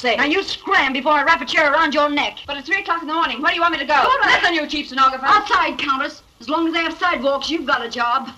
Say. Now you scram before I wrap a chair around your neck. But it's 3 o'clock in the morning. Where do you want me to go? Go Listen, you chief stenographer. Outside, Countess. As long as they have sidewalks, you've got a job.